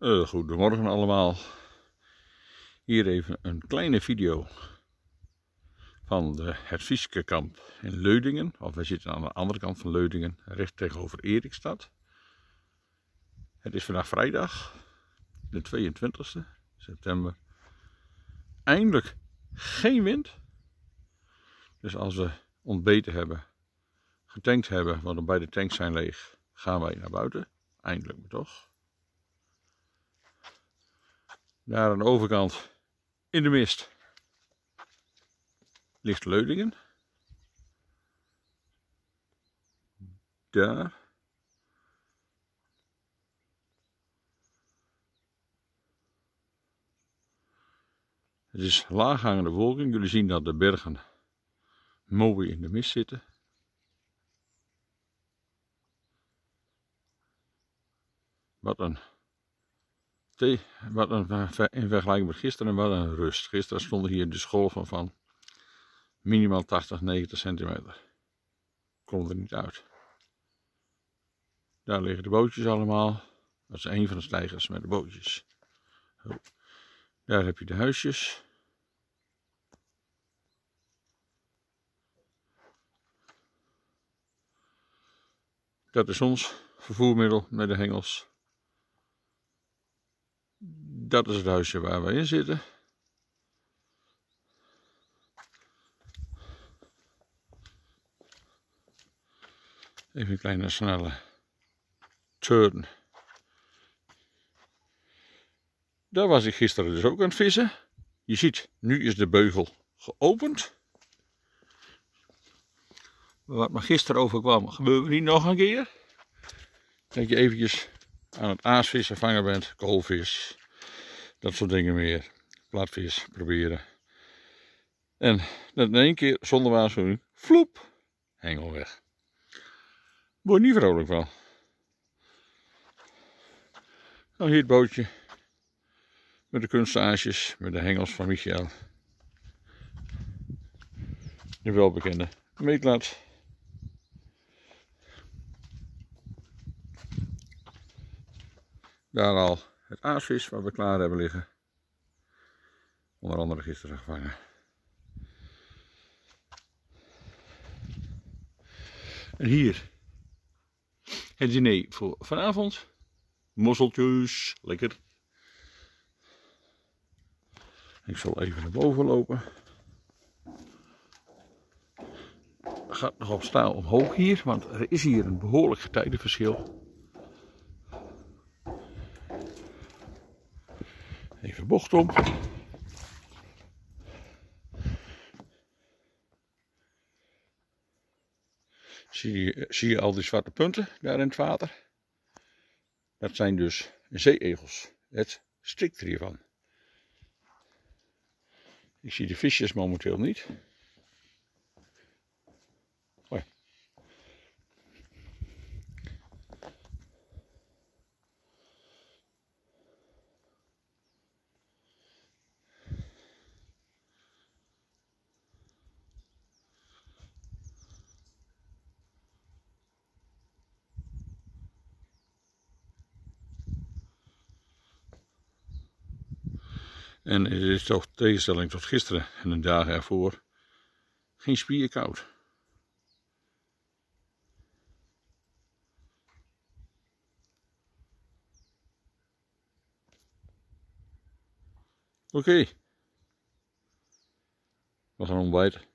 Uh, goedemorgen allemaal. Hier even een kleine video van de, het Fieske kamp in Leudingen. Of wij zitten aan de andere kant van Leudingen, recht tegenover Erikstad. Het is vandaag vrijdag, de 22e september. Eindelijk geen wind. Dus als we ontbeten hebben, getankt hebben, want beide tanks zijn leeg, gaan wij naar buiten. Eindelijk maar toch. Daar aan de overkant in de mist ligt Leudingen. Daar. Het is laaghangende wolking. Jullie zien dat de bergen mooi in de mist zitten. Wat een wat een, in vergelijking met gisteren, wat een rust. Gisteren stonden hier de golven van minimaal 80, 90 centimeter. Komt er niet uit. Daar liggen de bootjes allemaal. Dat is een van de stijgers met de bootjes. Daar heb je de huisjes. Dat is ons vervoermiddel met de hengels. Dat is het huisje waar we in zitten. Even een kleine snelle turn. Daar was ik gisteren dus ook aan het vissen. Je ziet, nu is de beugel geopend. Wat me gisteren overkwam, gebeurt niet nog een keer. Dat je eventjes aan het aasvissen vangen bent, koolvis, dat soort dingen meer. Platvis proberen. En dat in één keer zonder waarschuwing, vloep, hengel weg. Word niet vrolijk van. Nou hier het bootje. Met de kunstaasjes, met de hengels van Michael. De welbekende meetlat. Daar al het aasvis wat we klaar hebben liggen. Onder andere gisteren gevangen. En hier het diner voor vanavond. Mosseltjes, lekker. Ik zal even naar boven lopen. Gaat nog op staal omhoog hier, want er is hier een behoorlijk getijdenverschil. Even bocht om. Zie je, zie je al die zwarte punten daar in het water? Dat zijn dus zeeegels. Het stikt hiervan. Ik zie de visjes momenteel niet. En het is toch tegenstelling tot gisteren en de dagen ervoor geen spier koud. Oké. We gaan ontbijten.